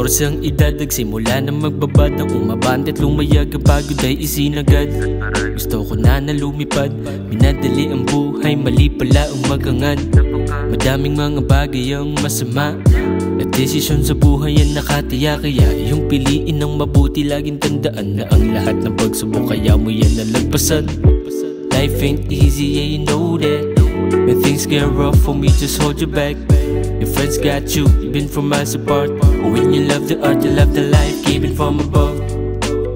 Katorse ang edad Nagsimula na magbabad Ang umabante at lumayag Pagod ay isinagad. Gusto ko na na lumipad Minadali ang buhay Mali pala ang magangan. Madaming mga bagay ang masama At desisyon sa buhay ang nakatiya Kaya yung piliin ng mabuti Laging tandaan na ang lahat ng pagsubok Kaya mo yan nalagpasan. Life ain't easy, yeah you know that When things get rough for me, just hold your back. Your friends got you, you've been from miles apart. When you love the art, you love the life given from above.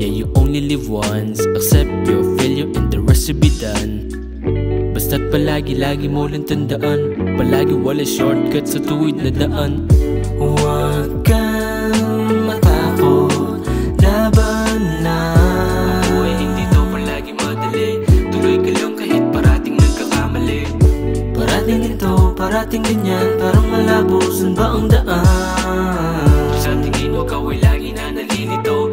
Yeah, you only live once. Accept your failure and the rest will be done. Basta't palagi, lagi mo lang tandaan Palagi wala shortcut sa tuwid na daan Huwag kang parating ganyan Parang malabo, saan ba ang daan? Sa tingin mo ikaw lagi na nalilito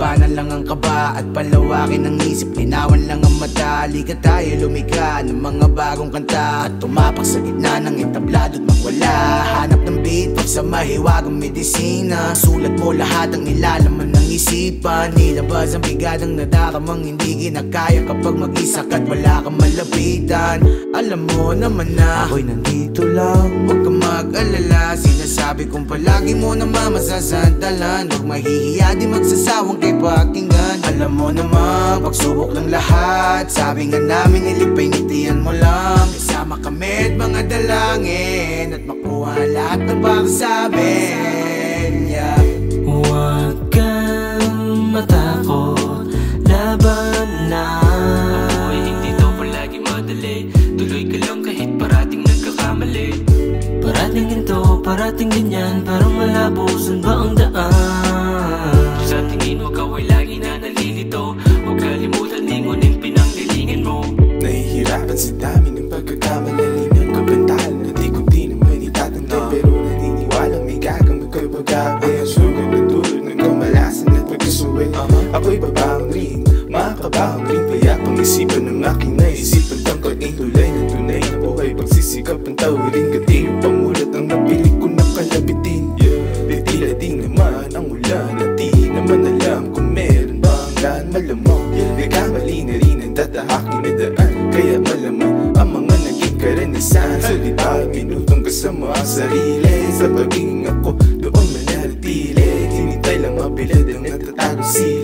labanan lang ang kaba At palawakin ang isip, linawan lang ang mata Liga tayo lumika ng mga bagong kanta. At tumapak sa gitna ng entablado at magwala. Hanap ng beat, sa mahiwagang medisina. Sulat mo lahat ang nilalaman ng isipan. Nilabas ang bigadang nadaramang hindi kinakaya Kapag mag-isa ka't wala kang malapitan. Alam mo naman na ako'y nandito lang Huwag kang mag-alala. Sinasabi kong palagi mo naman masasandalan Huwag mahihiya di magsasawang kay pakinggan. Alam mo naman pagsubok ng lahat. Sabi nga namin ilipay ngitian mo lang. Kasama kami at mga dalangin At makuha lahat ng para sa amin. Yeah. Huwag kang matakot Laban na. Buhay hindi to palagi madali. Tuloy ka lang kahit parating nagkakamali. Parating ito, parating ganyan Parang malabo, saan ba ang daan? Dami ng pagkakamalali ng kabantahan Na di ko di naman itatantay Pero naniniwala may gagang magkabagabi Ang sugat na tulad ng kamalasan at pagkasuwi Ako'y babaong rin, makakabaong rin Payapang isipan ng aking naisipan Tangkain tulay ng tunay na buhay. Pagsisikap ang tawirin Gati yung pangulat ang napili ko na kalabitin Di tila di naman ang ulan At di naman alam kung meron ba ang daan malamang. Nagkamali na rin ang tatahakin sarili Sa pagiging ako. Doon mananatili Hinintay lang mabilad ang natatagong sili